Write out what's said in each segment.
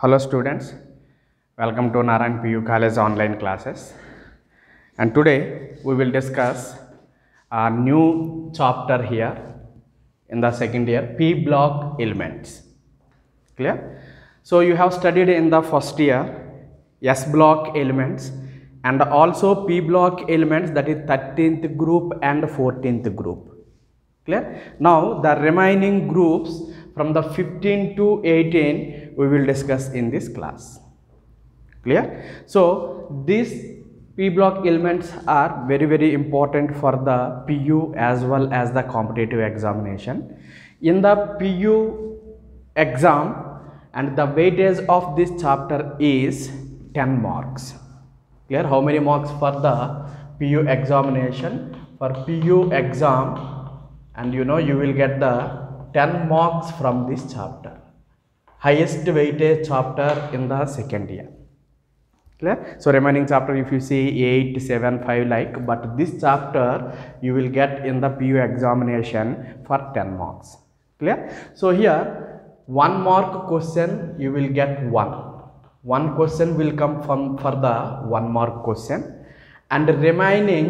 Hello students, welcome to Narayan PU College online classes. And today we will discuss a new chapter here in the second year P block elements. Clear? So you have studied in the first year S block elements and also P block elements that is 13th group and 14th group. Clear? Now the remaining groups from the 15 to 18 we will discuss in this class. Clear? So these P block elements are very very important for the PU as well as the competitive examination. In the PU exam and the weightage of this chapter is 10 marks. Clear? How many marks for the PU examination? For PU exam and you know you will get the 10 marks from this chapter. Highest weightage chapter in the second year. Clear? So remaining chapter if you see 8 7 5 like but this chapter you will get in the pu examination for 10 marks. Clear? So here one mark question you will get one. One question will come from for the one mark question. And remaining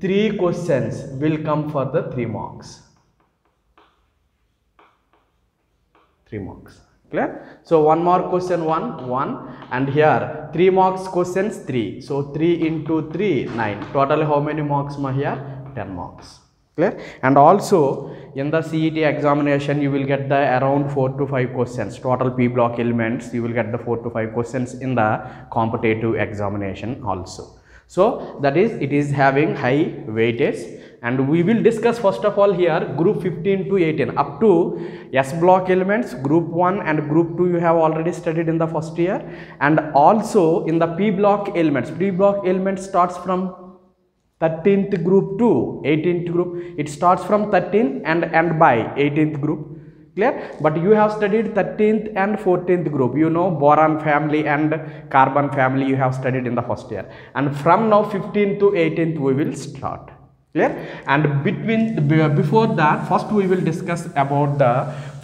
three questions will come for the three marks three marks. Clear? So one mark question one one. And here three marks questions three. So three into three nine. Total how many marks ma here? 10 marks. Clear? And also in the CET examination you will get the around 4 to 5 questions. Total P block elements you will get the 4 to 5 questions in the competitive examination also. So that is it is having high weightage and we will discuss first of all here group 15 to 18 up to S block elements group 1 and group 2 you have already studied in the first year. And also in the P block elements P block elements starts from 13th group to 18th group. It starts from 13 and end by 18th group. Clear? But you have studied 13th and 14th group. You know boron family and carbon family you have studied in the first year. And from now 15th to 18th we will start clear? And between before that first we will discuss about the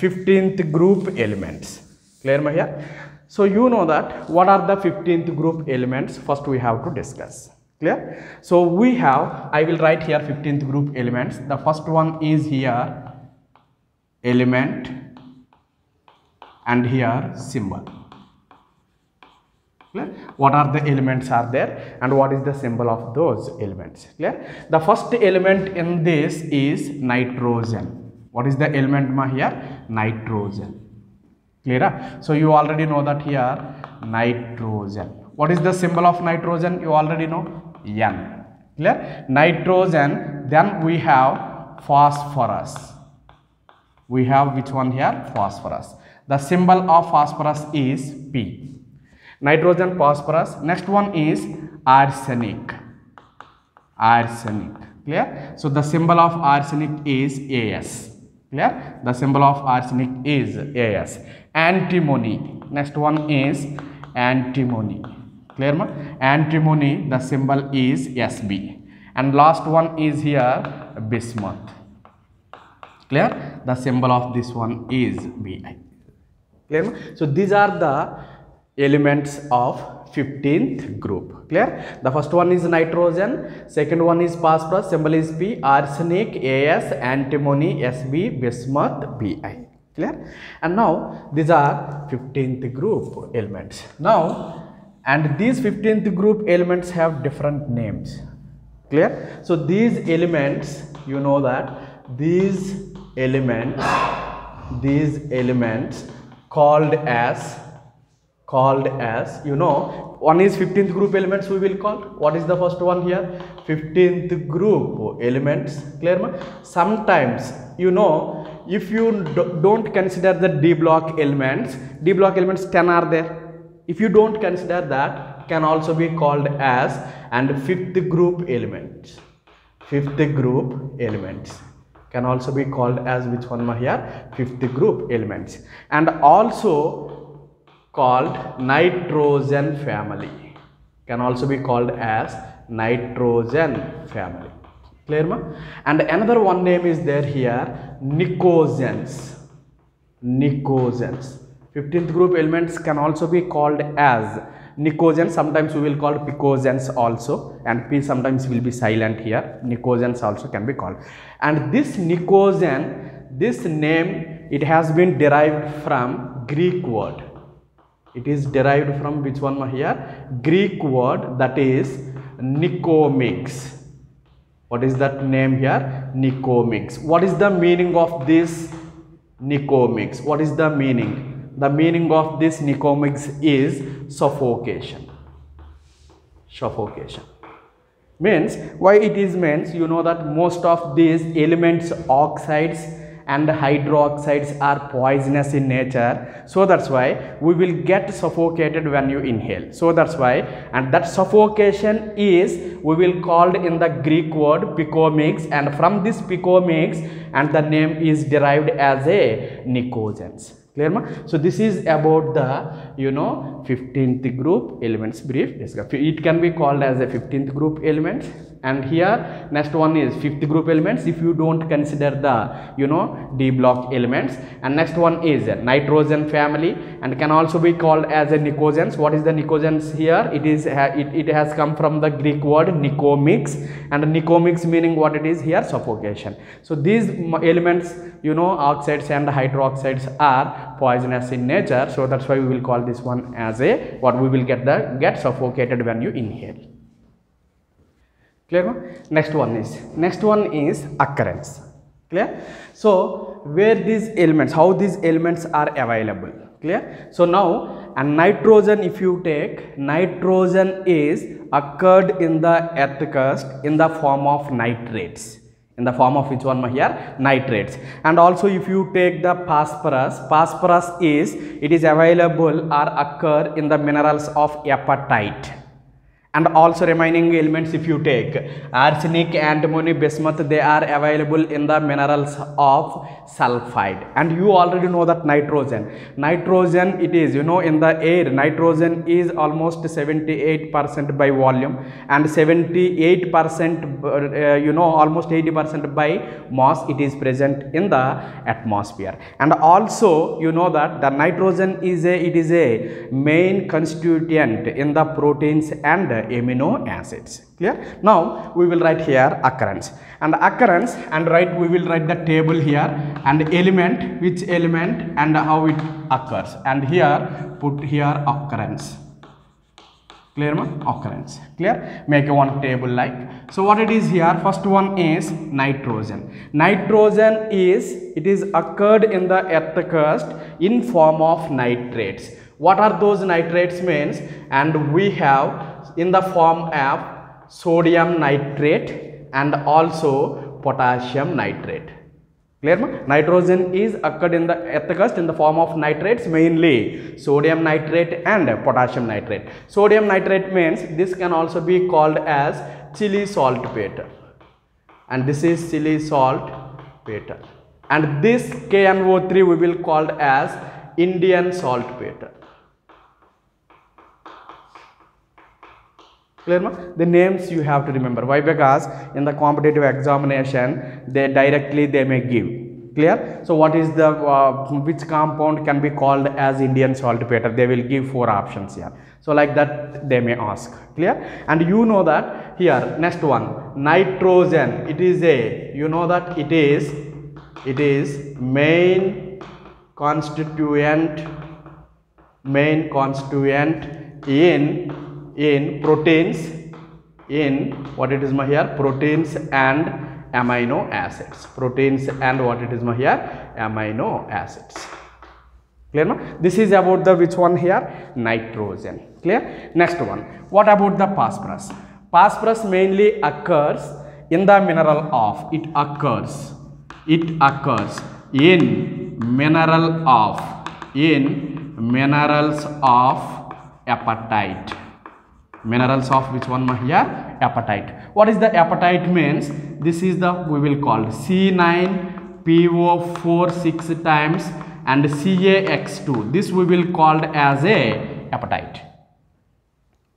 15th group elements. Clear my here so you know that what are the 15th group elements? First we have to discuss. Clear? So we have i will write here 15th group elements. The first one is here element and here symbol clear? What are the elements are there and what is the symbol of those elements? Clear? The first element in this is nitrogen. What is the element ma here? Nitrogen. Clear? So you already know that here nitrogen. What is the symbol of nitrogen? You already know? N. Clear? Nitrogen then we have phosphorus. We have which one here? Phosphorus. The symbol of phosphorus is p nitrogen phosphorus. Next one is arsenic. Arsenic. Clear? So the symbol of arsenic is as clear? The symbol of arsenic is as antimony. Next one is antimony. Clear ma antimony the symbol is sb and last one is here bismuth. Clear? The symbol of this one is bi clear ma? so these are the elements of 15th group. Clear? The first one is nitrogen second one is phosphorus symbol is p arsenic as antimony sb bismuth bi clear? And now these are 15th group elements. Now and these 15th group elements have different names. Clear? So these elements you know that these elements these elements called as called as you know one is 15th group elements we will call. What is the first one here? 15th group elements. Clear sometimes you know if you do, don't consider the d block elements d block elements 10 are there. If you don't consider that can also be called as and fifth group elements. Fifth group elements can also be called as which one here? Fifth group elements. And also called nitrogen family. Can also be called as nitrogen family. Clear ma? And another one name is there here pnicogens. Pnicogens. 15th group elements can also be called as pnicogens. Sometimes we will call picogens also and p sometimes will be silent here. Pnicogens also can be called. And this pnicogen this name it has been derived from greek word it is derived from which one here greek word that is nicomix what is that name here? Nicomix what is the meaning of this nicomix what is the meaning? The meaning of this nicomix is suffocation. Suffocation. Means why it is means you know that most of these elements oxides and hydroxides are poisonous in nature. So that's why we will get suffocated when you inhale. So that's why and that suffocation is we will called in the greek word picomix and from this picomix and the name is derived as a pnicogens. Clear ma? So this is about the you know 15th group elements brief. It can be called as a 15th group elements and here next one is fifth group elements. If you don't consider the you know d block elements. And next one is nitrogen family and can also be called as a pnicogens. What is the pnicogens here? It is it, it has come from the greek word nicomix. And nicomix meaning what it is here? Suffocation. So these elements you know oxides and hydroxides are poisonous in nature. So that's why we will call this one as a what we will get the get suffocated when you inhale clear next one is next one is occurrence. Clear? So where these elements how these elements are available? Clear? So now a nitrogen if you take nitrogen is occurred in the earth crust in the form of nitrates. In the form of which one here nitrates. And also if you take the phosphorus phosphorus is it is available or occur in the minerals of apatite and also remaining elements if you take. Arsenic antimony bismuth they are available in the minerals of sulfide. And you already know that nitrogen. Nitrogen it is you know in the air nitrogen is almost 78 percent by volume and 78 percent uh, you know almost 80 percent by mass it is present in the atmosphere. And also you know that the nitrogen is a it is a main constituent in the proteins and amino acids. Clear? Now we will write here occurrence. And occurrence and write we will write the table here and element which element and how it occurs. And here put here occurrence. Clear ma occurrence. Clear? Make one table like. So what it is here? First one is nitrogen. Nitrogen is it is occurred in the earth crust in form of nitrates. What are those nitrates means? And we have in the form of sodium nitrate and also potassium nitrate. Clear ma? nitrogen is occurred in the earth crust in the form of nitrates mainly. Sodium nitrate and potassium nitrate. Sodium nitrate means this can also be called as Chile saltpeter and this is Chile saltpeter and this KNO3 we will called as Indian saltpeter clear ma? the names you have to remember. Why because in the competitive examination they directly they may give. Clear? So what is the uh, which compound can be called as indian saltpeter they will give four options here. So like that they may ask. Clear? And you know that here next one nitrogen. It is a you know that it is it is main constituent main constituent in in proteins in what it is my here proteins and amino acids. Proteins and what it is my here amino acids. Clear no? This is about the which one here? Nitrogen. Clear? Next one. What about the phosphorus? Phosphorus mainly occurs in the mineral of it occurs it occurs in mineral of in minerals of apatite minerals of which one here? Apatite what is the apatite means? This is the we will call c9po4 6 times and cax2 this we will called as a apatite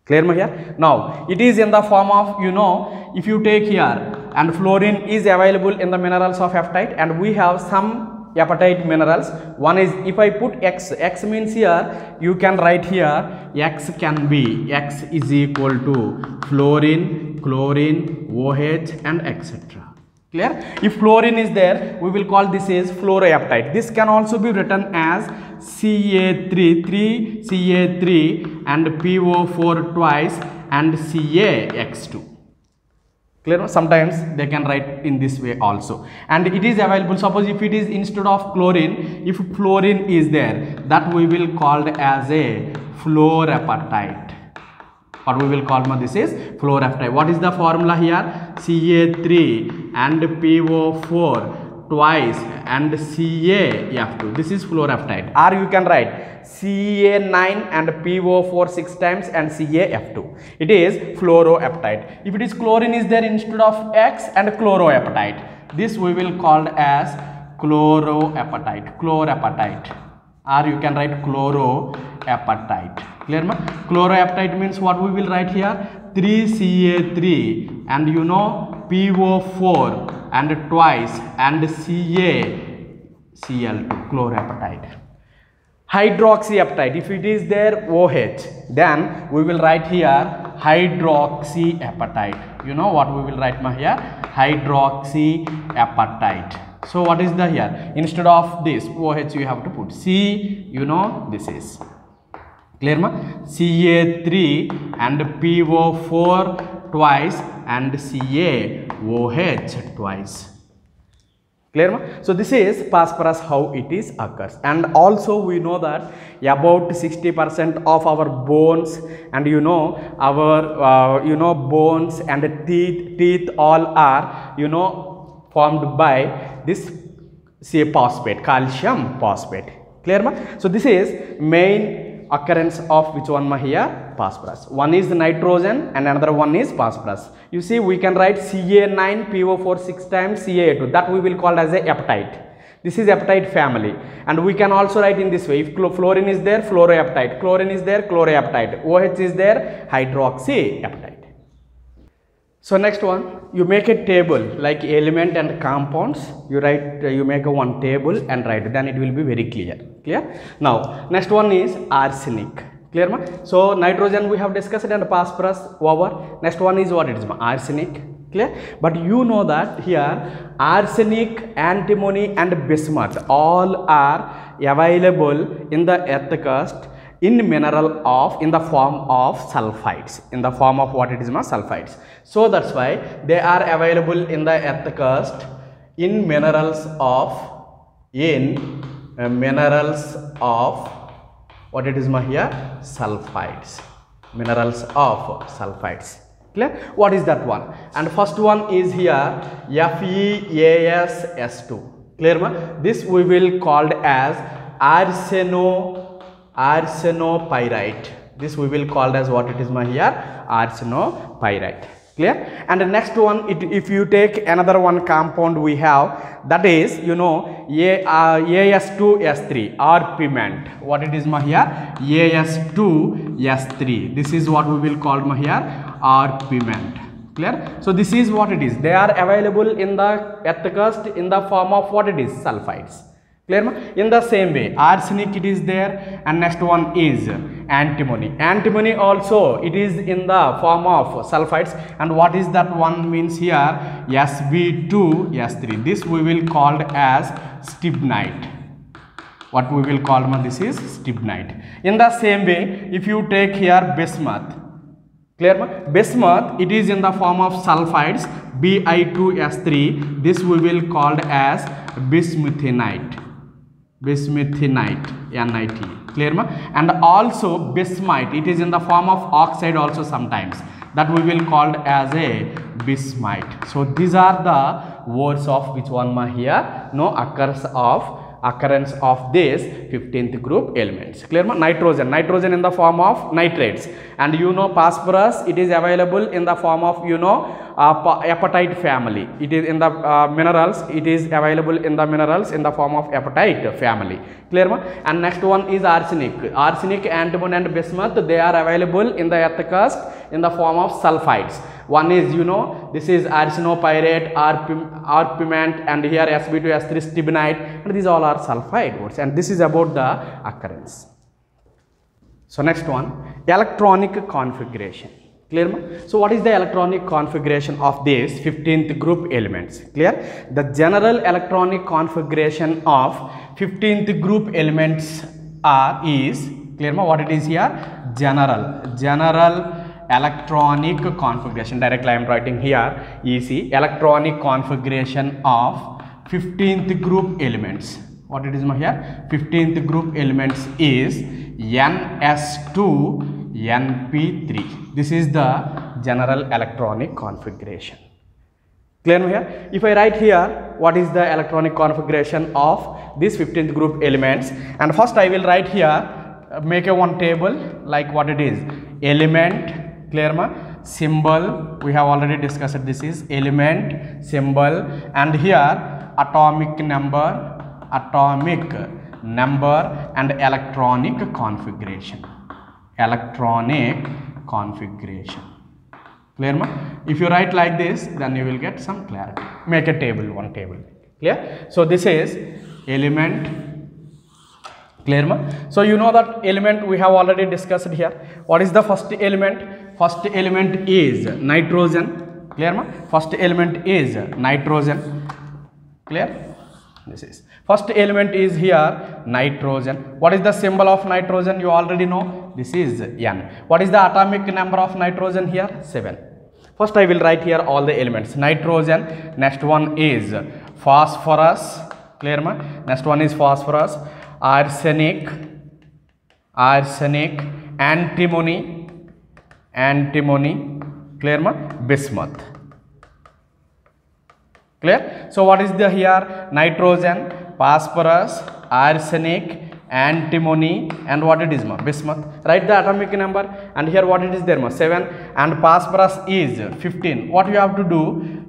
clear ma here? Now it is in the form of you know if you take here and fluorine is available in the minerals of apatite and we have some apatite minerals. One is if i put x x means here you can write here x can be x is equal to fluorine chlorine oh and etc clear? If fluorine is there we will call this is fluoroapatite. This can also be written as ca3 3 ca3 and po4 twice and cax2 clear? Sometimes they can write in this way also. And it is available. Suppose if it is instead of chlorine if fluorine is there that we will called as a fluorapatite. What we will call this is fluorapatite. What is the formula here? Ca3 and po4 twice and CaF2 this is fluorapatite or you can write. Ca9 and PO4 6 times and CaF2 it is fluoroapatite if it is chlorine is there instead of X and chloroapatite this we will call as chloroapatite. Chloroapatite or you can write chloroapatite. Clear ma? Chloroapatite means what we will write here 3ca3 and you know po4 and twice and ca cl2 chloroapatite hydroxyapatite if it is there oh then we will write here hydroxyapatite. You know what we will write here? Hydroxyapatite. So what is the here? Instead of this oh you have to put c you know this is clear ma? Ca3 and po4 twice and caoh twice. Clear ma? So this is phosphorus how it is occurs. And also we know that about 60 percent of our bones and you know our uh, you know bones and teeth teeth all are you know formed by this say phosphate calcium phosphate. Clear ma? So this is main occurrence of which one here? Phosphorus. One is nitrogen and another one is phosphorus. You see we can write ca9 po4 6 times ca2 that we will call as a apatite this is apatite family. And we can also write in this way. If fluorine is there fluoroapatite chlorine is there chloroapatite oh is there hydroxyapatite so next one, you make a table like element and compounds. You write, uh, you make a one table and write. Then it will be very clear. Clear? Now, next one is arsenic. Clear ma? So nitrogen we have discussed and phosphorus over. Next one is what it is ma? Arsenic. Clear? But you know that here arsenic, antimony and bismuth all are available in the earth crust in mineral of in the form of sulfides. In the form of what it is ma sulfides. So that's why they are available in the earth crust in minerals of in uh, minerals of what it is ma here? Sulfides. Minerals of sulfides. Clear? What is that one? And first one is here feas2 clear ma? This we will called as arseno arsenopyrite this we will call as what it is my here? Arsenopyrite clear? And the next one it, if you take another one compound we have that is you know a uh, as2s3 orpiment what it is my here? As2s3 this is what we will call my here? Or pigment clear? So this is what it is. They are available in the at the cost in the form of what it is? Sulfides clear in the same way arsenic it is there and next one is antimony. Antimony also it is in the form of sulfides. And what is that one means here? Sb2s3 this we will called as stibnite. What we will call this is stibnite. In the same way if you take here bismuth. Clear bismuth it is in the form of sulfides bi2s3 this we will called as bismuthinite bismuthinite nit clear ma? And also bismite it is in the form of oxide also sometimes that we will called as a bismite. So these are the words of which one ma here? No occurs of occurrence of this 15th group elements clear ma? Nitrogen nitrogen in the form of nitrates. And you know phosphorus it is available in the form of you know apatite family. It is in the uh, minerals. It is available in the minerals in the form of apatite family. Clear ma? And next one is arsenic. Arsenic antimony and bismuth they are available in the earth crust in the form of sulfides. One is you know this is arsenopyrite orpiment and here sb2 s3 stibnite. And these all are sulfide woods and this is about the occurrence. So next one. Electronic configuration clear so what is the electronic configuration of this 15th group elements? Clear? The general electronic configuration of 15th group elements are is clear ma? what it is here? General. General electronic configuration. Directly i am writing here. Ec electronic configuration of 15th group elements. What it is ma here? 15th group elements is ns2 np3 this is the general electronic configuration. Clear here if i write here what is the electronic configuration of these 15th group elements? And first i will write here uh, make a one table like what it is. Element clear ma? Symbol we have already discussed this is element symbol and here atomic number atomic number and electronic configuration electronic configuration. Clear ma? If you write like this then you will get some clarity. Make a table one table. Clear? So this is element. Clear ma? So you know that element we have already discussed here. What is the first element? First element is nitrogen. Clear ma? First element is nitrogen. Clear? This is first element is here nitrogen. What is the symbol of nitrogen? You already know. This is n. What is the atomic number of nitrogen here? 7 first i will write here all the elements. Nitrogen. Next one is phosphorus. Clear ma? Next one is phosphorus. Arsenic. Arsenic. Antimony. Antimony. Clear ma? Bismuth. Clear? So what is the here? Nitrogen phosphorus arsenic antimony and what it is ma? Bismuth. Write the atomic number and here what it is there ma? 7 and phosphorus is 15 what you have to do?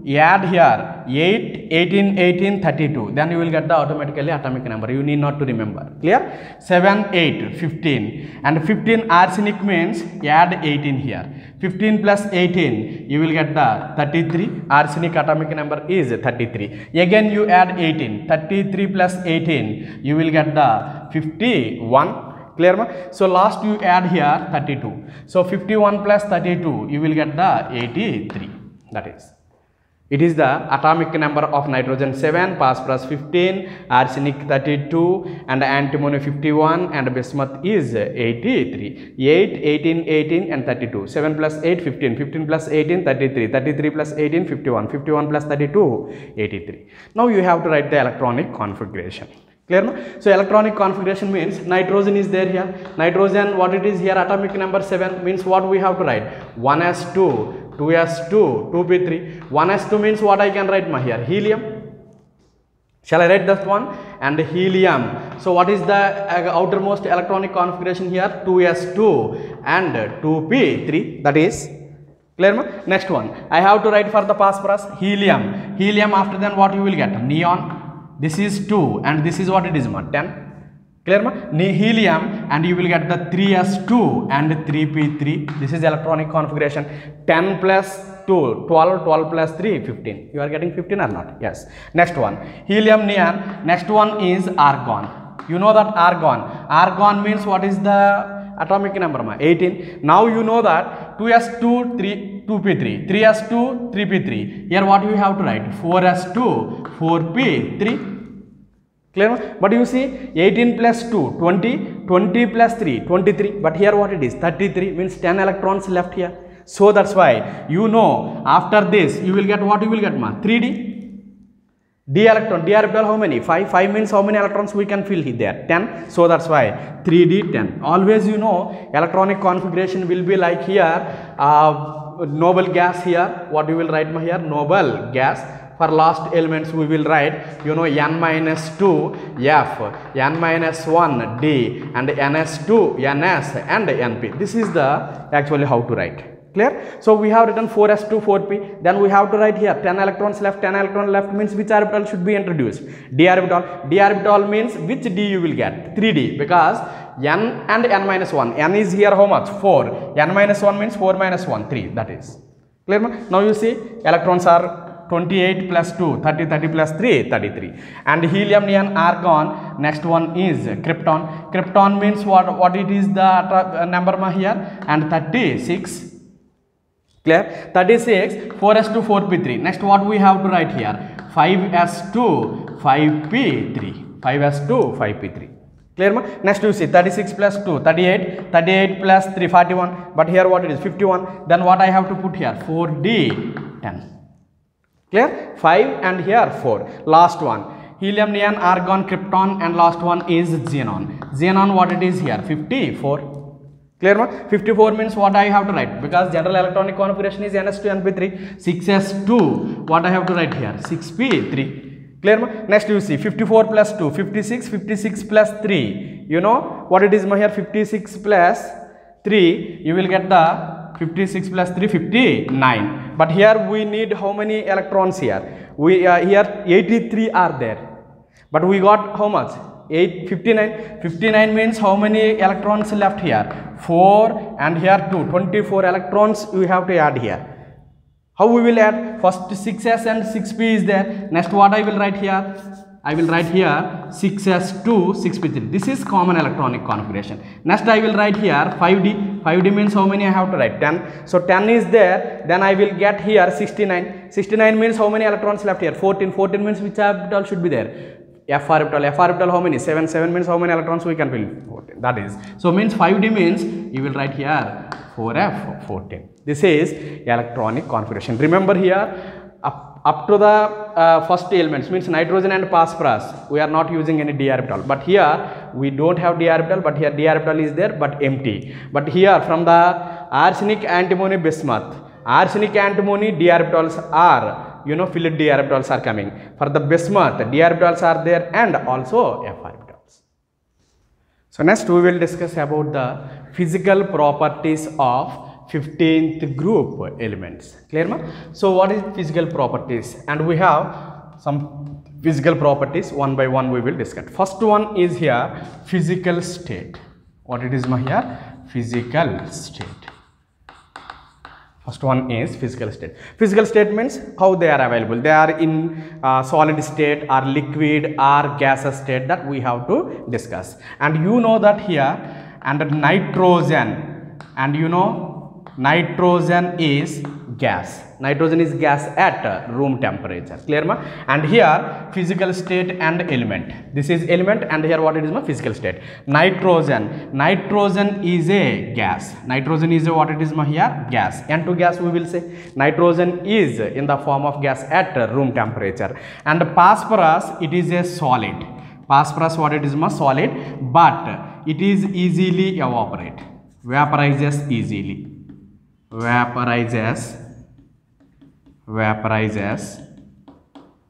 Add here 8 18 18 32 then you will get the automatically atomic number. You need not to remember. Clear? 7 8 15 and 15 arsenic means add 18 here. 15 plus 18 you will get the 33 arsenic atomic number is 33 again you add 18 33 plus 18 you will get the 51 clear ma? So last you add here 32 so 51 plus 32 you will get the 83 that is. It is the atomic number of nitrogen 7 phosphorus 15 arsenic 32 and antimony 51 and bismuth is 83 8 18 18 and 32 7 plus 8 15 15 plus 18 33 33 plus 18 51 51 plus 32 83 now you have to write the electronic configuration clear no? So electronic configuration means nitrogen is there here. Nitrogen what it is here? Atomic number 7 means what we have to write. 1s2 2s2 2p3 1s2 means what i can write ma here? Helium. Shall i write that one? And helium. So what is the uh, outermost electronic configuration here? 2s2 and 2p3 that is clear ma? Next one. I have to write for the phosphorus helium. Helium after then what you will get? Neon this is 2 and this is what it is ma. 10 clear ma? Helium and you will get the 3s2 and 3p3 this is electronic configuration. 10 plus 2 12 12 plus 3 15 you are getting 15 or not? Yes. Next one. Helium neon. Next one is argon. You know that argon. Argon means what is the atomic number ma 18 now you know that 2s2 3 2p3 3s2 3p3 here what you have to write? 4s2 4p3 clear but you see 18 plus 2 20 20 plus 3 23 but here what it is? 33 means 10 electrons left here. So that's why you know after this you will get what you will get ma? 3d d electron d orbital how many? 5 5 means how many electrons we can fill here? There 10 so that's why 3d 10 always you know electronic configuration will be like here uh, noble gas here. What you will write here? Noble gas. For last elements we will write you know n minus 2 f n minus 1 d and ns2 ns and np this is the actually how to write clear? So we have written 4s2 4p then we have to write here 10 electrons left 10 electron left means which orbital should be introduced? D orbital. D orbital means which d you will get? 3d because n and n minus 1 n is here how much? 4 n minus 1 means 4 minus 1 3 that is. Clear now you see electrons are 28 plus 2 30 30 plus 3 33 and helium neon argon. Next one is krypton. Krypton means what? What it is the number here? And 36 clear? 36 4s2 4p3 next what we have to write here? 5s2 5p3 5s2 5p3 clear ma next you see 36 plus 2 38 38 plus 3 41 but here what it is? 51 then what i have to put here? 4d 10 clear? 5 and here 4 last one. Helium neon argon krypton and last one is xenon. Xenon what it is here? 54 clear ma 54 means what i have to write. Because general electronic configuration is ns2 np3 6s2 what i have to write here? 6p3 clear next you see 54 plus 2 56 56 plus 3 you know what it is ma here 56 plus 3 you will get the 56 plus 3 59 but here we need how many electrons here? We uh, here 83 are there. But we got how much 8 59 59 means how many electrons left here? 4 and here 2 24 electrons we have to add here. How we will add? First 6s and 6p is there. Next what i will write here? I will write here 6s2 6p3 this is common electronic configuration. Next I will write here 5d 5d means how many I have to write? 10 so 10 is there. Then I will get here 69 69 means how many electrons left here? 14 14 means which orbital should be there f orbital f orbital how many? 7 7 means how many electrons we can fill? 14 that is. So means 5d means you will write here 4f 14 this is electronic configuration. Remember here up, up to the uh, first elements means nitrogen and phosphorus we are not using any d orbital but here we don't have d orbital but here d orbital is there but empty. But here from the arsenic antimony bismuth arsenic antimony d orbitals are you know filled d. Orbitals are coming. For the bismuth d. Orbitals are there and also f. Orbitals so next we will discuss about the physical properties of 15th group elements. Clear ma? So what is physical properties? And we have some physical properties. One by one we will discuss. First one is here physical state. What it is ma here? Physical state first one is physical state. Physical state means how they are available. They are in uh, solid state or liquid or gaseous state that we have to discuss. And you know that here and nitrogen and you know nitrogen is gas nitrogen is gas at room temperature. Clear ma? And here physical state and element. This is element and here what it is my physical state. Nitrogen. Nitrogen is a gas. Nitrogen is a what it is my here? Gas. N2 gas we will say. Nitrogen is in the form of gas at room temperature. And phosphorus it is a solid. Phosphorus what it is my solid but it is easily evaporate. Vaporizes easily. Vaporizes vaporizes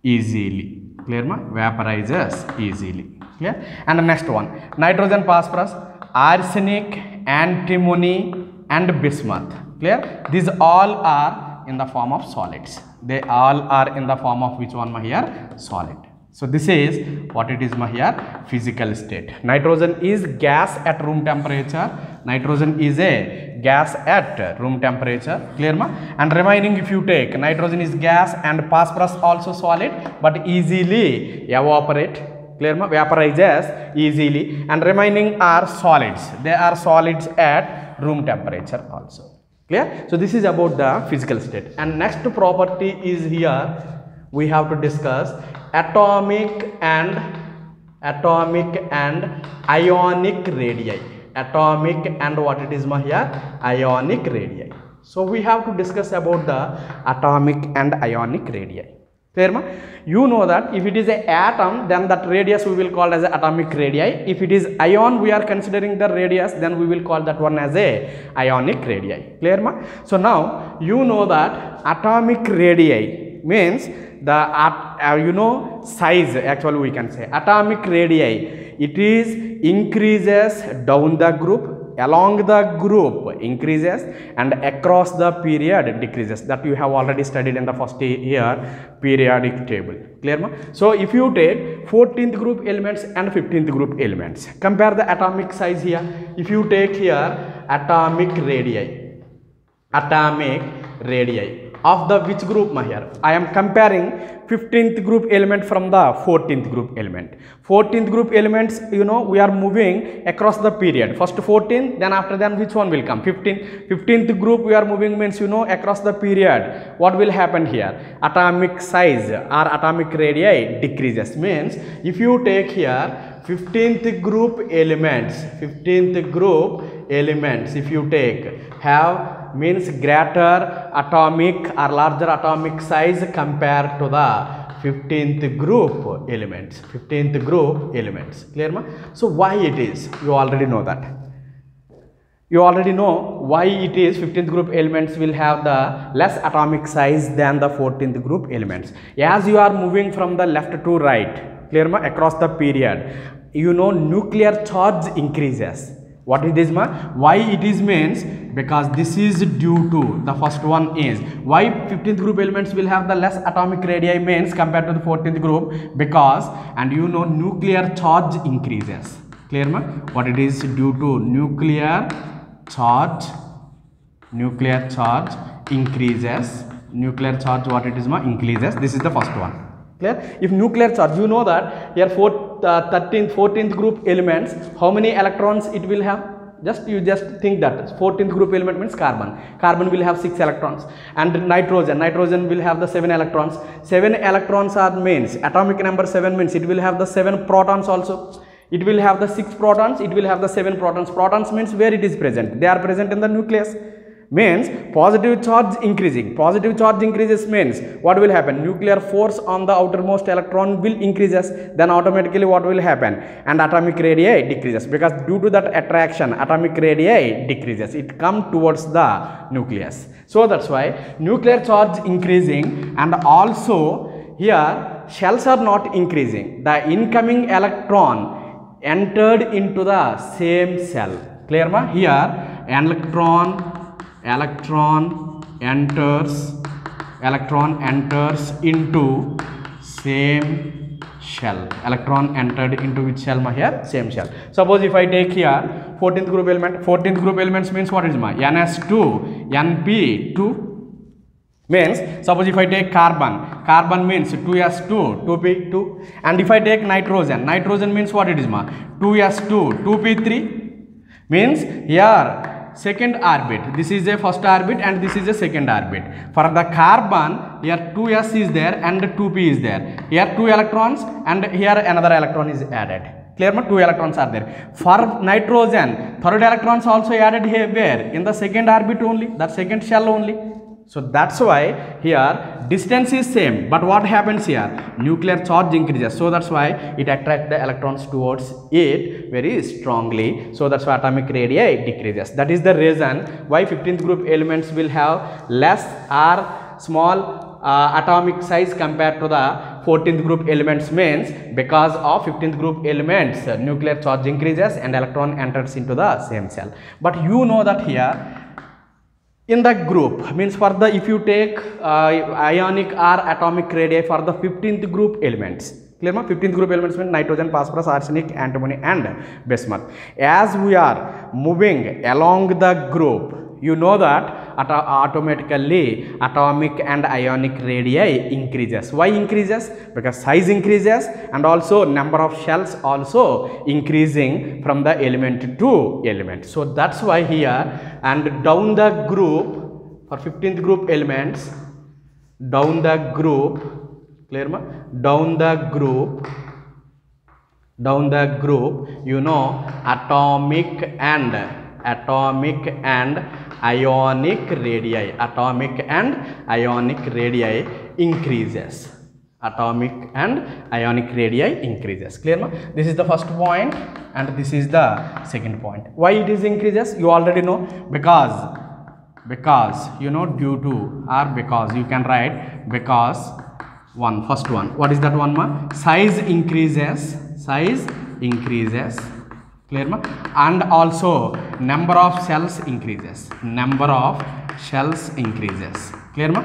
easily. Clear ma? Vaporizes easily. Clear? And the next one. Nitrogen phosphorus arsenic antimony and bismuth. Clear? These all are in the form of solids. They all are in the form of which one here? Solid so this is what it is here physical state. Nitrogen is gas at room temperature. Nitrogen is a gas at room temperature. Clear ma? And remaining if you take nitrogen is gas and phosphorus also solid but easily evaporate. Clear ma? Vaporizes easily. And remaining are solids. They are solids at room temperature also. Clear? So this is about the physical state. And next property is here. We have to discuss atomic and atomic and ionic radii. Atomic and what it is ma here ionic radii. So we have to discuss about the atomic and ionic radii. Clear ma? You know that if it is a atom then that radius we will call as atomic radii. If it is ion we are considering the radius then we will call that one as a ionic radii. Clear ma? So now you know that atomic radii means the uh, you know size actually we can say. Atomic radii. It is increases down the group along the group increases and across the period decreases. That you have already studied in the first year periodic table. Clear ma? So if you take 14th group elements and 15th group elements compare the atomic size here. If you take here atomic radii. Atomic radii of the which group here i am comparing 15th group element from the 14th group element. 14th group elements you know we are moving across the period. First 14 then after then which one will come? 15 15th group we are moving means you know across the period. What will happen here? Atomic size or atomic radii decreases. Means if you take here 15th group elements 15th group elements if you take have means greater atomic or larger atomic size compared to the 15th group elements. 15th group elements. Clear ma? So why it is? You already know that. You already know why it is 15th group elements will have the less atomic size than the 14th group elements. As you are moving from the left to right clear ma? Across the period you know nuclear charge increases what it is ma? Why it is means because this is due to the first one is why 15th group elements will have the less atomic radii means compared to the 14th group? Because and you know nuclear charge increases. Clear ma? What it is due to nuclear charge nuclear charge increases. Nuclear charge what it is ma? Increases. This is the first one. Clear? If nuclear charge you know that here four, uh, 13th 14th group elements how many electrons it will have? Just you just think that. 14th group element means carbon. Carbon will have 6 electrons. And nitrogen. Nitrogen will have the 7 electrons. 7 electrons are means atomic number 7 means it will have the 7 protons also. It will have the 6 protons. It will have the 7 protons. Protons means where it is present. They are present in the nucleus means positive charge increasing. Positive charge increases means what will happen? Nuclear force on the outermost electron will increases then automatically what will happen? And atomic radii decreases because due to that attraction atomic radii decreases. It come towards the nucleus. So that's why nuclear charge increasing and also here shells are not increasing. The incoming electron entered into the same cell. Clear ma? Here electron electron enters electron enters into same shell electron entered into which shell ma here same shell suppose if i take here 14th group element 14th group elements means what is ma ns2 np2 means suppose if i take carbon carbon means 2s2 2p2 and if i take nitrogen nitrogen means what it is ma 2s2 2p3 means here second orbit this is a first orbit and this is a second orbit for the carbon here 2s is there and 2p is there. Here two electrons and here another electron is added. Clear ma? Two electrons are there. For nitrogen third electrons also added here where? In the second orbit only. That second shell only so that's why here distance is same but what happens here? Nuclear charge increases. So that's why it attracts the electrons towards it very strongly. So that's why atomic radii decreases. That is the reason why 15th group elements will have less or small uh, atomic size compared to the 14th group elements means because of 15th group elements nuclear charge increases and electron enters into the same cell. But you know that here in the group means for the if you take uh, ionic or atomic radii for the 15th group elements. Clear ma 15th group elements means nitrogen phosphorus arsenic antimony and bismuth. As we are moving along the group you know that automatically atomic and ionic radii increases. Why increases? Because size increases and also number of shells also increasing from the element to element. So that's why here and down the group for 15th group elements down the group clear ma? Down the group down the group you know atomic and atomic and ionic radii atomic and ionic radii increases. Atomic and ionic radii increases. Clear ma? This is the first point and this is the second point. Why it is increases? You already know. Because because you know due to or because you can write because one first one. What is that one ma? Size increases size increases clear ma and also number of cells increases. Number of shells increases. Clear ma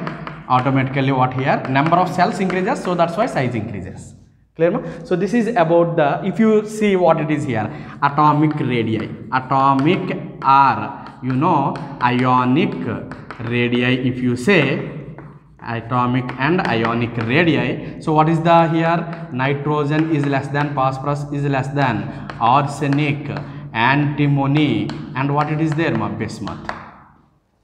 automatically what here? Number of cells increases so that's why size increases. Clear ma so this is about the if you see what it is here atomic radii. Atomic or you know ionic radii if you say atomic and ionic radii. So what is the here? Nitrogen is less than phosphorus is less than arsenic antimony and what it is there? Bismuth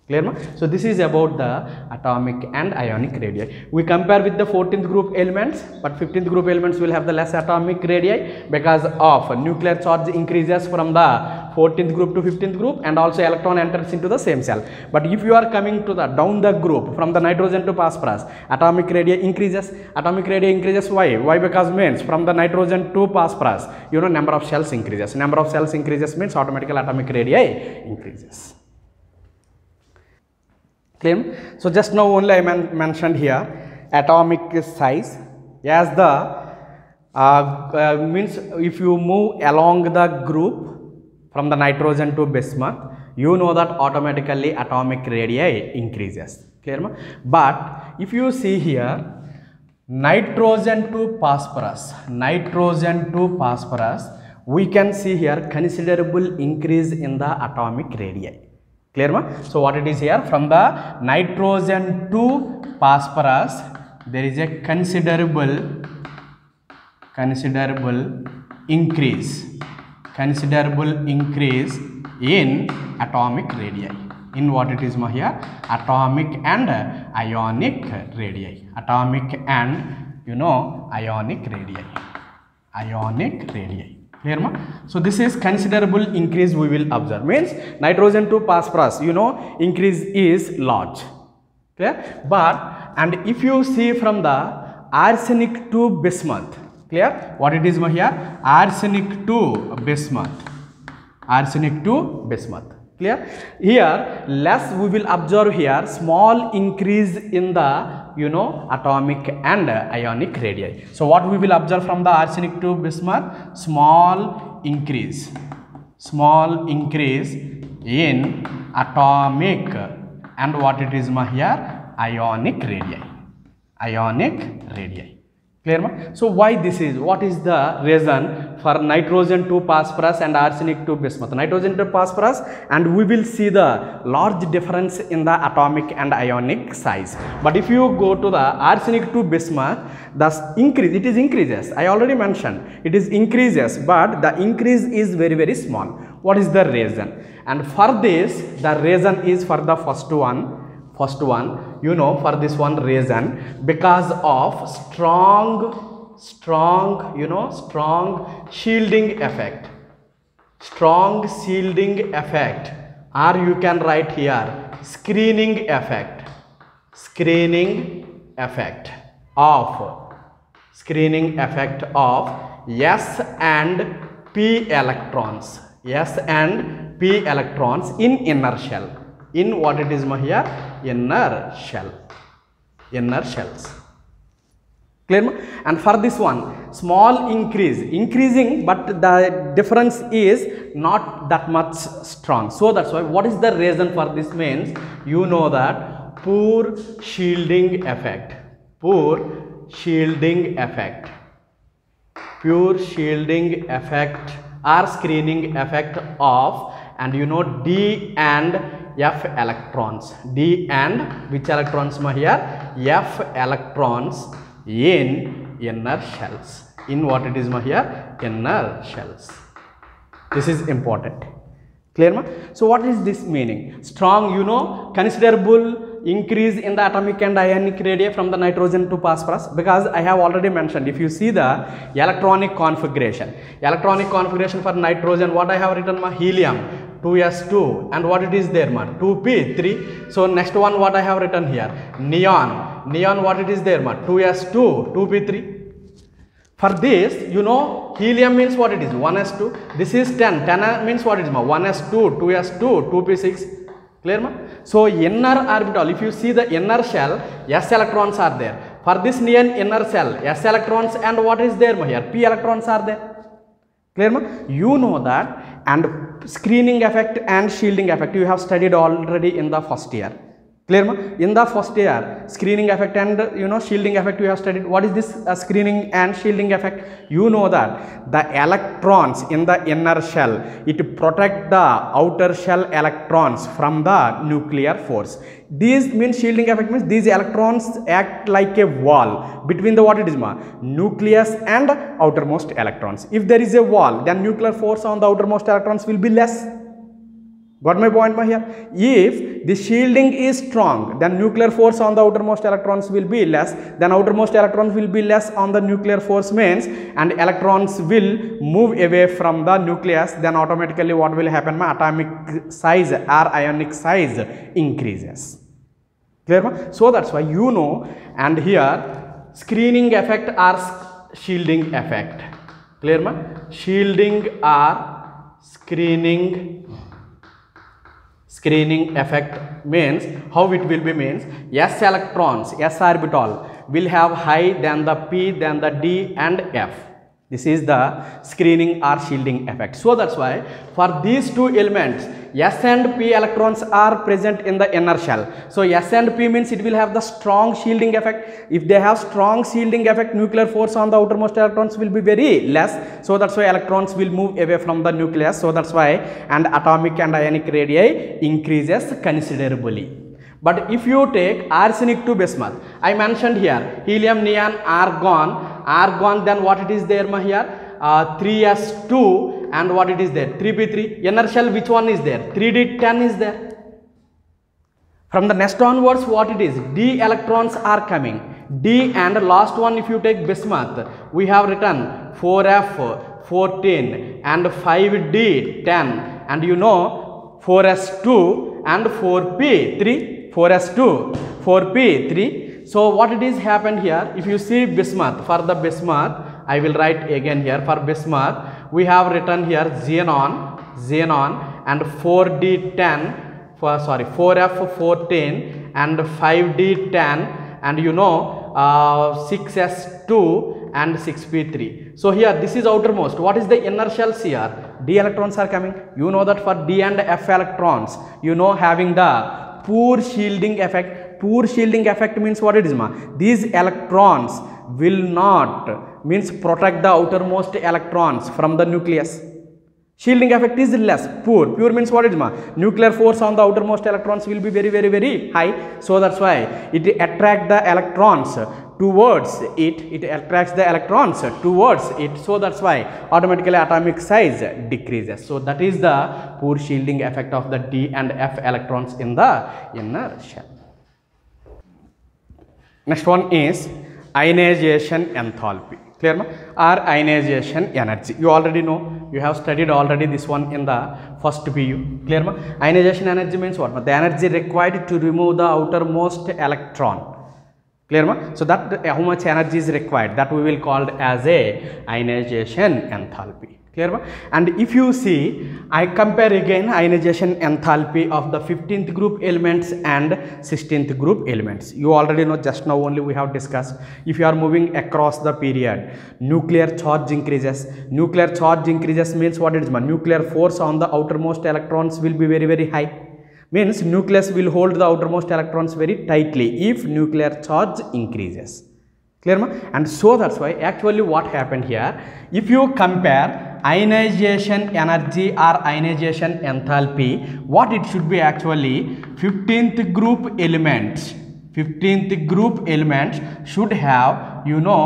clear so this is about the atomic and ionic radii. We compare with the 14th group elements but 15th group elements will have the less atomic radii because of nuclear charge increases from the 14th group to 15th group and also electron enters into the same cell. But if you are coming to the down the group from the nitrogen to phosphorus atomic radii increases. Atomic radii increases why? Why? Because means from the nitrogen to phosphorus you know number of cells increases. Number of cells increases means automatically atomic radii increases clear so just now only i men- mentioned here atomic size. As the uh, uh, means if you move along the group from the nitrogen to bismuth you know that automatically atomic radii increases. Clear ma? but if you see here nitrogen to phosphorus nitrogen to phosphorus we can see here considerable increase in the atomic radii clear ma? So what it is here? From the nitrogen to phosphorus there is a considerable considerable increase considerable increase in atomic radii. In what it is ma here? Atomic and ionic radii. Atomic and you know ionic radii. Ionic radii ma? So this is considerable increase we will observe. Means nitrogen to phosphorus you know increase is large. Clear? But and if you see from the arsenic to bismuth clear? What it is here? Arsenic to bismuth. Arsenic to bismuth clear? Here less we will observe here small increase in the you know atomic and ionic radii. So what we will observe from the arsenic to bismuth small increase. Small increase in atomic and what it is ma here? Ionic radii. Ionic radii. Clear ma? So why this is? What is the reason for nitrogen to phosphorus and arsenic to bismuth. Nitrogen to phosphorus and we will see the large difference in the atomic and ionic size. But if you go to the arsenic to bismuth the increase it is increases. I already mentioned it is increases but the increase is very very small. What is the reason? And for this the reason is for the first one first one you know for this one reason because of strong strong you know strong shielding effect. Strong shielding effect. Or you can write here screening effect. Screening effect of screening effect of s and p electrons. S and p electrons in inner shell. In what it is here inner shell. Inner shells clear and for this one small increase. Increasing but the difference is not that much strong. So that's why what is the reason for this means? You know that poor shielding effect. Poor shielding effect. Pure shielding effect or screening effect of and you know d and f electrons. D and which electrons ma here? F electrons in inner shells. In what it is ma here inner shells. This is important. Clear ma? So what is this meaning? Strong you know considerable increase in the atomic and ionic radii from the nitrogen to phosphorus? Because i have already mentioned if you see the electronic configuration electronic configuration for nitrogen what i have written ma? Helium 2s2 and what it is there ma 2p3 so next one what i have written here? Neon. Neon what it is there ma 2s2 2p3 for this you know helium means what it is? 1s2 this is 10 10 means what it is ma 1s2 2s2 2p6 clear ma so inner orbital if you see the inner shell s electrons are there. For this neon inner shell s electrons and what is there ma here? P electrons are there. Clear ma you know that and screening effect and shielding effect. You have studied already in the first year clear in the first year screening effect and you know shielding effect we have studied. What is this uh, screening and shielding effect? You know that the electrons in the inner shell it protect the outer shell electrons from the nuclear force. These means shielding effect means these electrons act like a wall between the what it is ma? Nucleus and outermost electrons. If there is a wall then nuclear force on the outermost electrons will be less Got my point ma here? If the shielding is strong, then nuclear force on the outermost electrons will be less, then outermost electrons will be less on the nuclear force means and electrons will move away from the nucleus, then automatically what will happen? My atomic size or ionic size increases. Clear? So that's why you know and here screening effect or shielding effect. Clear ma? Shielding or screening screening effect means how it will be means s electrons s orbital will have high than the p than the d and f. This is the screening or shielding effect. So that's why for these two elements s and p electrons are present in the inner shell. So s and p means it will have the strong shielding effect. If they have strong shielding effect nuclear force on the outermost electrons will be very less. So that's why electrons will move away from the nucleus. So that's why and atomic and ionic radii increases considerably. But if you take arsenic to bismuth i mentioned here helium neon argon argon then what it is there here uh, 3s2 and what it is there? 3p3 inner shell which one is there? 3d10 is there. From the next onwards what it is? D electrons are coming. D and last one if you take bismuth we have written 4f 14 and 5d 10 and you know 4s2 and 4p3 4s2 4p3 so what it is happened here? If you see bismuth for the bismuth i will write again here for bismuth we have written here xenon xenon and 4d10 for sorry 4f14 and 5d10 and you know uh, 6s2 and 6p3 so here this is outermost. What is the inner shells here? D electrons are coming. You know that for d and f electrons you know having the poor shielding effect. Poor shielding effect means what it is ma? These electrons will not means protect the outermost electrons from the nucleus. Shielding effect is less poor. Pure means what is ma nuclear force on the outermost electrons will be very very very high. So that's why it attract the electrons towards it. It attracts the electrons towards it. So that's why automatically atomic size decreases. So that is the poor shielding effect of the d and f electrons in the inner shell next one is ionization enthalpy clear ma or ionization energy. You already know. You have studied already this one in the first pu clear ma? Ionization energy means what the energy required to remove the outermost electron. Clear ma? So that how much energy is required? That we will called as a ionization enthalpy clear and if you see i compare again ionization enthalpy of the 15th group elements and 16th group elements. You already know just now only we have discussed. If you are moving across the period nuclear charge increases. Nuclear charge increases means what it is nuclear force on the outermost electrons will be very very high. Means nucleus will hold the outermost electrons very tightly if nuclear charge increases. Clear ma? And so that's why actually what happened here if you compare ionization energy or ionization enthalpy what it should be actually 15th group elements 15th group elements should have you know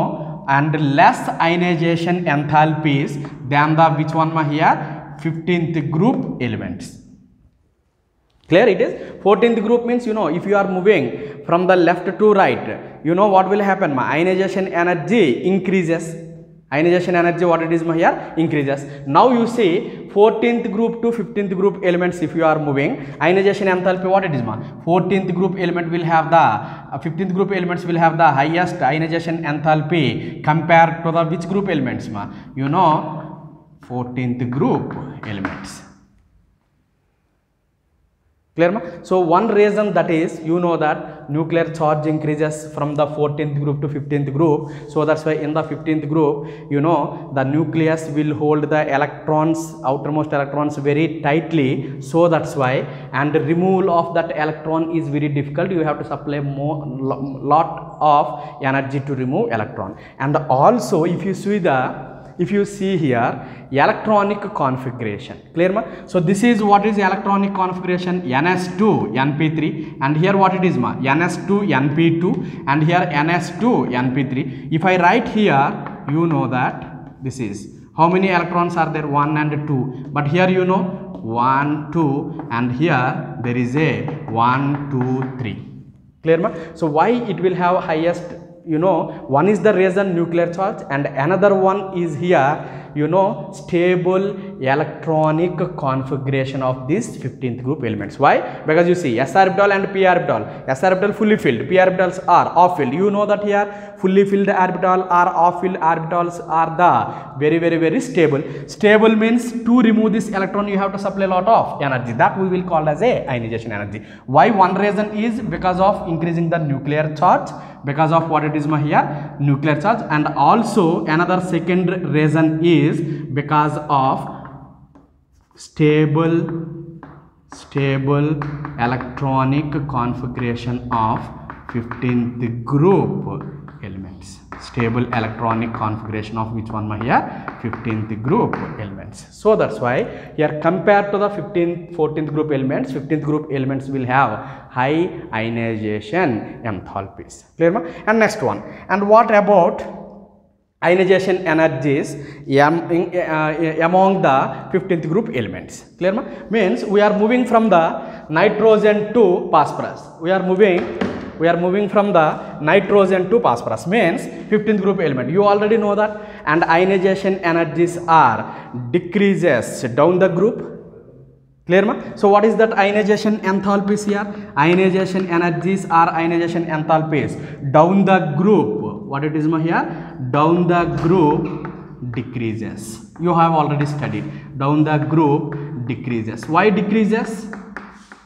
and less ionization enthalpies than the which one ma here? 15th group elements. Clear it is? 14th group means you know if you are moving from the left to right you know what will happen ma? Ionization energy increases ionization energy what it is here increases. Now you see 14th group to 15th group elements if you are moving ionization enthalpy what it is ma? 14th group element will have the uh, 15th group elements will have the highest ionization enthalpy compared to the which group elements ma? You know 14th group elements clear so one reason that is you know that nuclear charge increases from the 14th group to 15th group. So that's why in the 15th group you know the nucleus will hold the electrons outermost electrons very tightly. So that's why and removal of that electron is very difficult. You have to supply more lot of energy to remove electron. And also if you see the if you see here electronic configuration. Clear ma? So this is what is electronic configuration? Ns2 np3 and here what it is ma? Ns2 np2 and here ns2 np3 if i write here you know that this is. How many electrons are there? 1 and 2 but here you know 1 2 and here there is a 1 2 3 clear ma? So why it will have highest you know one is the reason nuclear charge and another one is here you know stable electronic configuration of this 15th group elements. Why? Because you see s orbital and p orbital s orbital fully filled. P orbitals are off filled. You know that here? Fully filled orbital or off filled. Orbitals are the very very very stable. Stable means to remove this electron you have to supply a lot of energy. That we will call as a ionization energy. Why? One reason is because of increasing the nuclear charge because of what it is here nuclear charge. And also another second reason is because of stable stable electronic configuration of 15th group stable electronic configuration of which one my here 15th group elements. So that's why here compared to the 15th 14th group elements 15th group elements will have high ionization enthalpies. Clear ma? And next one. And what about ionization energies uh, among the 15th group elements? Clear ma? Means we are moving from the nitrogen to phosphorus. We are moving we are moving from the nitrogen to phosphorus. Means 15th group element. You already know that. And ionization energies are decreases down the group. Clear ma? So what is that ionization enthalpies here ionization energies are ionization enthalpies. Down the group. What it is ma here? Down the group decreases. You have already studied. Down the group decreases. Why decreases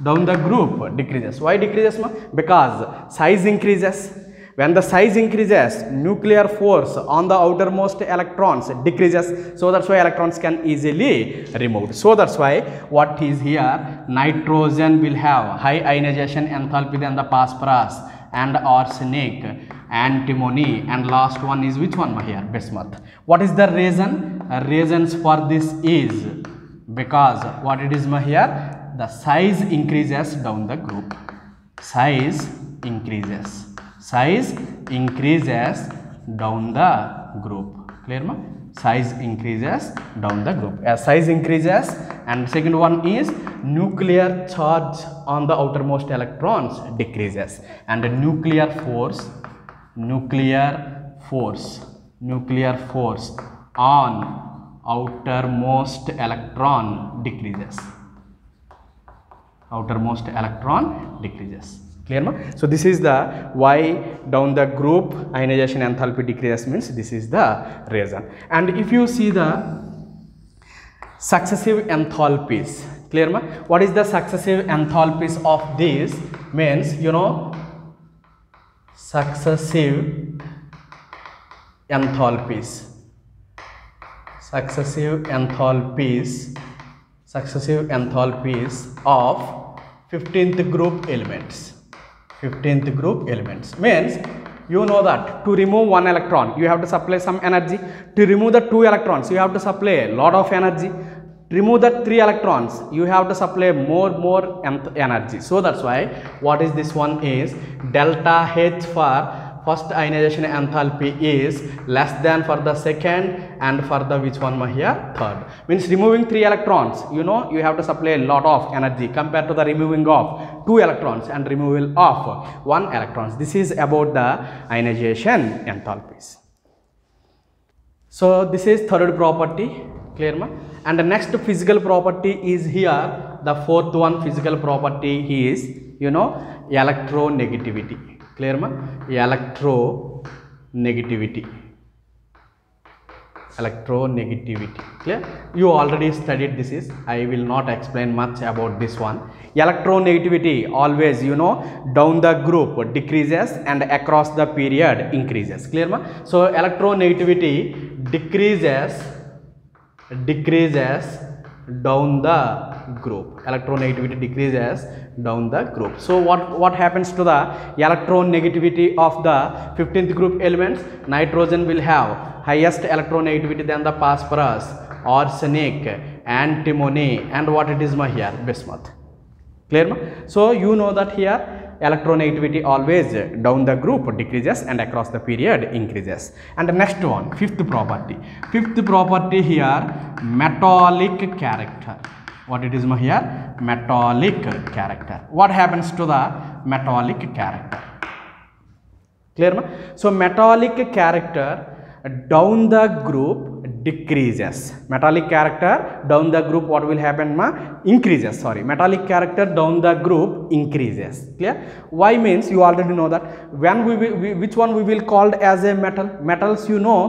down the group decreases. Why decreases because size increases. When the size increases nuclear force on the outermost electrons decreases. So that's why electrons can easily removed so that's why what is here nitrogen will have high ionization enthalpy than the phosphorus and arsenic antimony and last one is which one here? Bismuth. What is the reason? Reasons for this is because what it is here the size increases down the group. Size increases. Size increases down the group. Clear ma? Size increases down the group. As size increases and second one is nuclear charge on the outermost electrons decreases. And the nuclear force nuclear force nuclear force on outermost electron decreases outermost electron decreases. Clear ma so this is the why down the group ionization enthalpy decreases means this is the reason. And if you see the successive enthalpies clear ma? What is the successive enthalpies of this means you know successive enthalpies. Successive enthalpies successive enthalpies of 15th group elements. 15th group elements means you know that to remove one electron you have to supply some energy. To remove the two electrons you have to supply a lot of energy. Remove the three electrons you have to supply more more energy. So that's why what is this one is delta h for first ionization enthalpy is less than for the second and for the which one here? Third. Means removing three electrons. You know you have to supply a lot of energy compared to the removing of two electrons and removal of one electrons. This is about the ionization enthalpies. So this is third property. Clear ma? And the next physical property is here. The fourth one physical property is you know electronegativity clear ma electronegativity electronegativity clear you already studied this is i will not explain much about this one electronegativity always you know down the group decreases and across the period increases clear ma so electronegativity decreases decreases down the group electronegativity decreases down the group. So what what happens to the electron negativity of the 15th group elements? Nitrogen will have highest electronegativity than the phosphorus arsenic antimony and what it is my here? Bismuth. Clear ma? So you know that here electronegativity always down the group decreases and across the period increases. And the next one fifth property. Fifth property here metallic character what it is here metallic character. What happens to the metallic character? Clear ma? So metallic character down the group decreases. Metallic character down the group what will happen ma? Increases sorry. Metallic character down the group increases. Clear? Why means you already know that. When we, we which one we will called as a metal? Metals you know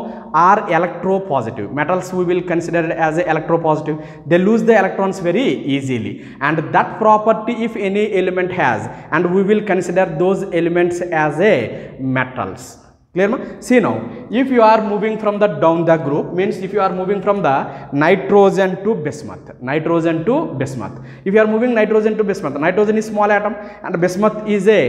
are electropositive. Metals we will consider as a electropositive. They lose the electrons very easily. And that property if any element has and we will consider those elements as a metals clear ma? See now if you are moving from the down the group means if you are moving from the nitrogen to bismuth. Nitrogen to bismuth. If you are moving nitrogen to bismuth nitrogen is small atom and bismuth is a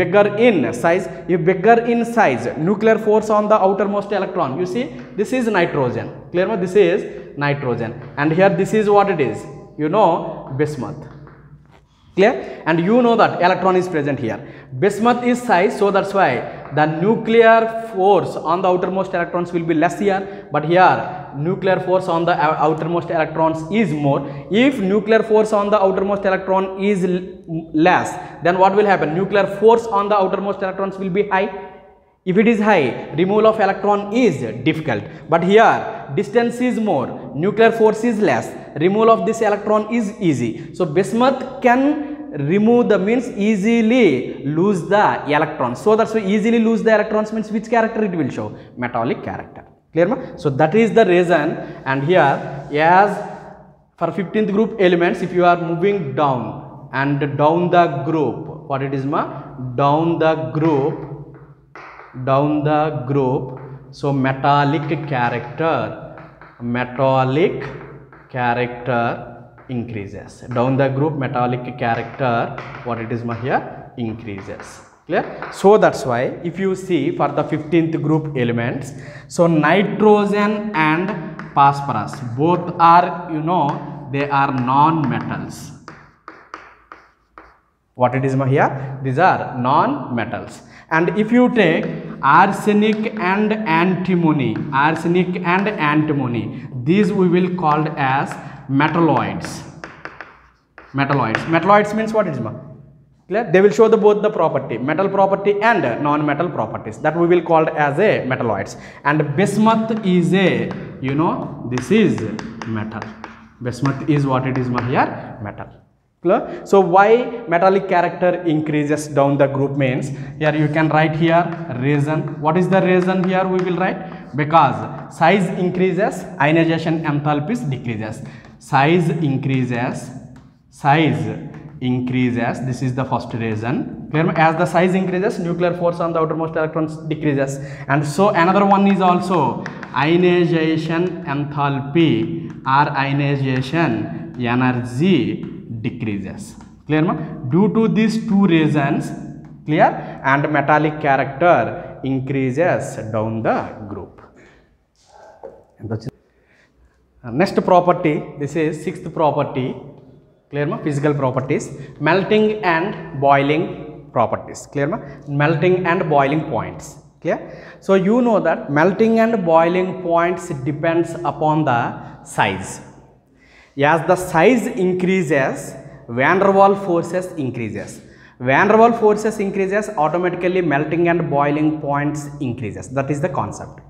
bigger in size. If bigger in size nuclear force on the outermost electron. You see this is nitrogen. Clear ma? This is nitrogen. And here this is what it is. You know bismuth clear? And you know that electron is present here. Bismuth is size so that's why the nuclear force on the outermost electrons will be less here. But here nuclear force on the outermost electrons is more. If nuclear force on the outermost electron is less then what will happen? Nuclear force on the outermost electrons will be high. If it is high removal of electron is difficult. But here distance is more. Nuclear force is less removal of this electron is easy. So bismuth can remove the means easily lose the electrons so that's why easily lose the electrons means which character it will show? Metallic character. Clear ma? So that is the reason. And here as for 15th group elements if you are moving down and down the group what it is ma? Down the group down the group. So metallic character metallic character increases. Down the group metallic character what it is here increases. Clear? So that's why if you see for the 15th group elements so nitrogen and phosphorus both are you know they are non metals what it is here these are non metals and if you take arsenic and antimony. Arsenic and antimony. These we will called as metalloids. Metalloids. Metalloids means what is clear? They will show the both the property metal property and non-metal properties. That we will called as a metalloids. And bismuth is a you know this is metal. Bismuth is what it is here? Metal so why metallic character increases down the group means? Here you can write here reason. What is the reason here we will write? Because size increases ionization enthalpies decreases. Size increases size increases. This is the first reason. As the size increases nuclear force on the outermost electrons decreases. And so another one is also ionization enthalpy or ionization energy decreases. Clear ma due to these two reasons clear? And metallic character increases down the group. Uh, next property this is sixth property. Clear ma physical properties. Melting and boiling properties. Clear ma melting and boiling points. Clear? So you know that melting and boiling points depends upon the size as the size increases van der Waals forces increases. Van der Waals forces increases automatically melting and boiling points increases. That is the concept.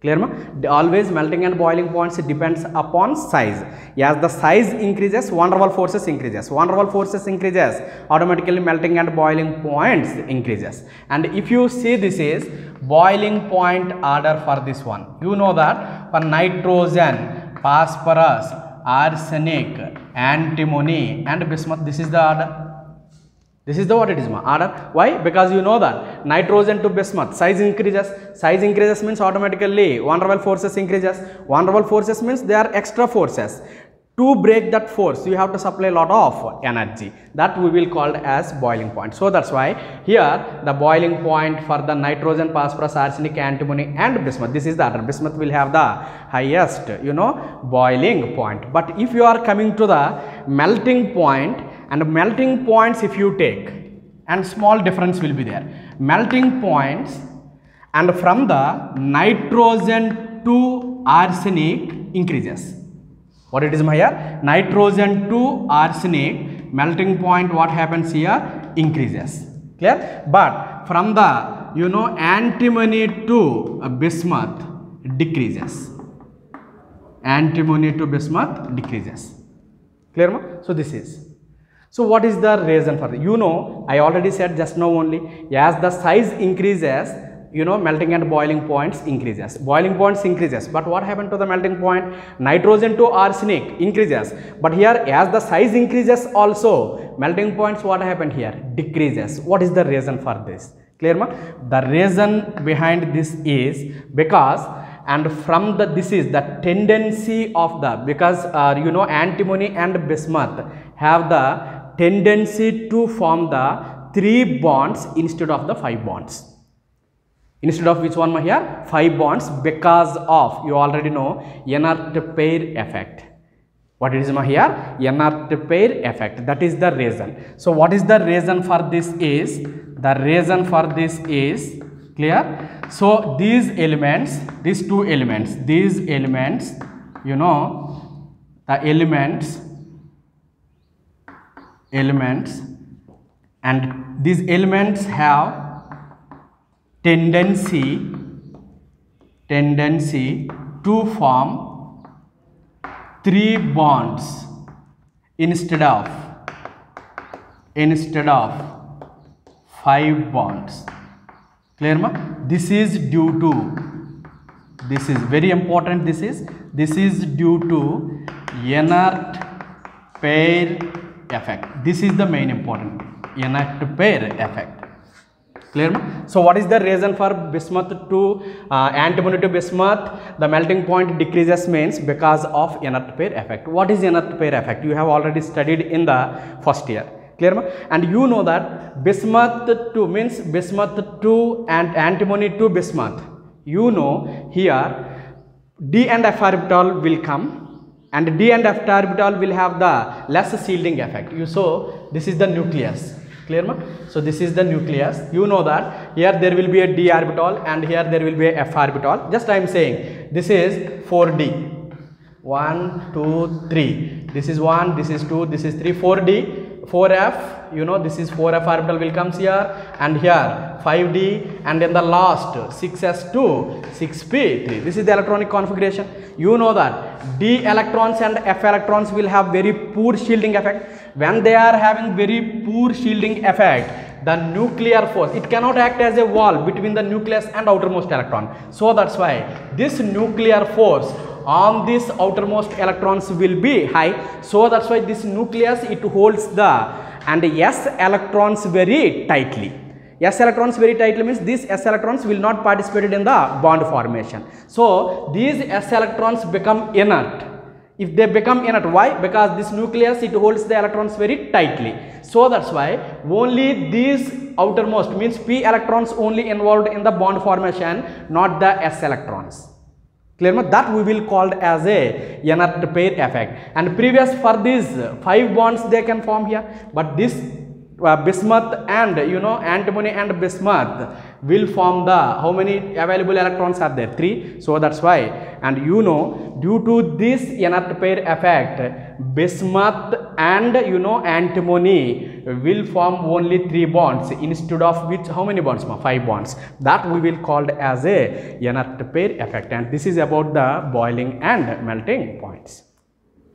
Clear ma? Always melting and boiling points depends upon size. As the size increases van der Waals forces increases. Van der Waals forces increases automatically melting and boiling points increases. And if you see this is boiling point order for this one. You know that for nitrogen phosphorus arsenic antimony and bismuth. This is the order. This is the what it is order. Why? Because you know that nitrogen to bismuth size increases. Size increases means automatically Waals forces increases. Waals forces means they are extra forces to break that force you have to supply a lot of energy. That we will call as boiling point. So that's why here the boiling point for the nitrogen phosphorus arsenic antimony and bismuth. This is the other. Bismuth will have the highest you know boiling point. But if you are coming to the melting point and melting points if you take and small difference will be there. Melting points and from the nitrogen to arsenic increases what it is my here nitrogen to arsenic melting point what happens here? Increases. Clear? But from the you know antimony to uh, bismuth decreases. Antimony to bismuth decreases. Clear ma? So this is. So what is the reason for that? you know i already said just now only as the size increases you know melting and boiling points increases. Boiling points increases. But what happened to the melting point? Nitrogen to arsenic increases. But here as the size increases also melting points what happened here? Decreases. What is the reason for this? Clear ma? The reason behind this is because and from the this is the tendency of the because uh, you know antimony and bismuth have the tendency to form the three bonds instead of the five bonds instead of which one here? Five bonds because of you already know inert pair effect. What it is here? Inert pair effect. That is the reason. So what is the reason for this is the reason for this is clear? So these elements these two elements these elements you know the elements elements and these elements have tendency tendency to form three bonds instead of instead of five bonds. Clear ma this is due to this is very important this is this is due to inert pair effect. This is the main important inert pair effect clear so what is the reason for bismuth to uh, antimony to bismuth? The melting point decreases means because of inert pair effect. What is inert pair effect? You have already studied in the first year. Clear and you know that bismuth to means bismuth to and antimony to bismuth. You know here d and f orbital will come and d and f orbital will have the less shielding effect. You so this is the nucleus clear ma? So this is the nucleus. You know that. Here there will be a d orbital and here there will be a f orbital. Just i am saying this is 4d 1 2 3 this is 1 this is 2 this is 3 4d 4f you know this is 4f orbital will comes here and here. 5d and then the last 6s2 6p3 this is the electronic configuration. You know that d electrons and f electrons will have very poor shielding effect. When they are having very poor shielding effect the nuclear force it cannot act as a wall between the nucleus and outermost electron. So that's why this nuclear force on this outermost electrons will be high. So that's why this nucleus it holds the and s electrons very tightly. S electrons very tightly means these s electrons will not participate in the bond formation. So these s electrons become inert. If they become inert why? Because this nucleus it holds the electrons very tightly. So that's why only these outermost means p electrons only involved in the bond formation not the s electrons clear that we will called as a inert pair effect. And previous for these five bonds they can form here. But this uh, bismuth and you know antimony and bismuth will form the how many available electrons are there? Three. So that's why. And you know due to this inert pair effect bismuth and you know antimony will form only three bonds instead of which how many bonds five bonds. That we will called as a inert pair effect. And this is about the boiling and melting points